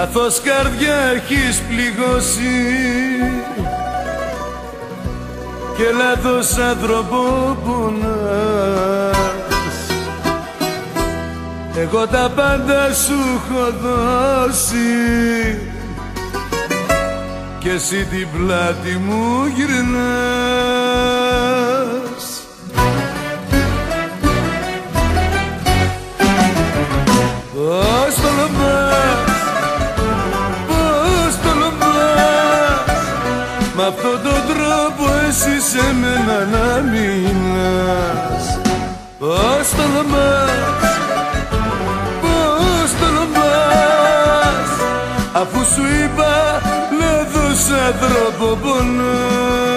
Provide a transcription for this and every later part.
Λάθος καρδιά έχεις πληγώσει. Και λάθος άνθρωπο πονάς Εγώ τα πάντα σου έχω δώσει. Και εσύ την πλάτη μου γυρνάς σε μένα να μιλάς Πώς τολμάς, πώς τολμάς Αφού σου είπα να δώσω άνθρωπο πονάς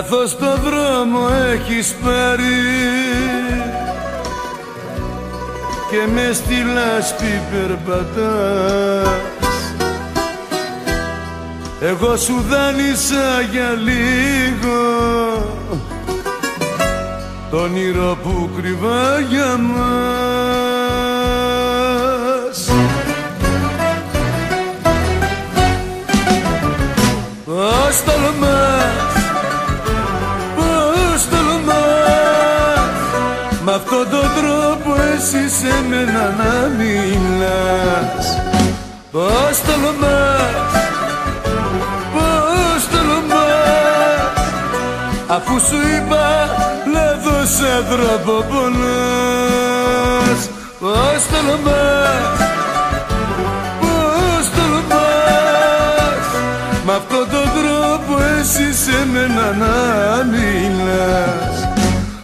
Λάθος το δρόμο έχεις πάρει και με στη λάσπη περπατάς εγώ σου δάνεισα για λίγο το όνειρο που κρυβά για μας. Πώς τολμάς τρόπο εσύ σε μένα να μιλάς. Πώς τολμάς, πώς τολμάς. Αφού σου είπα λάθος άνθρωπο πονάς Πώς τολμάς, πώς τολμάς. Μ' αυτόν τον τρόπο εσύ σε μένα να μιλάς.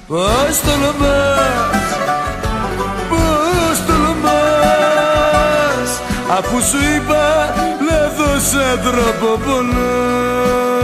Πώς τολμάς, Αφού σου είπα λάθος άνθρωπο πονάς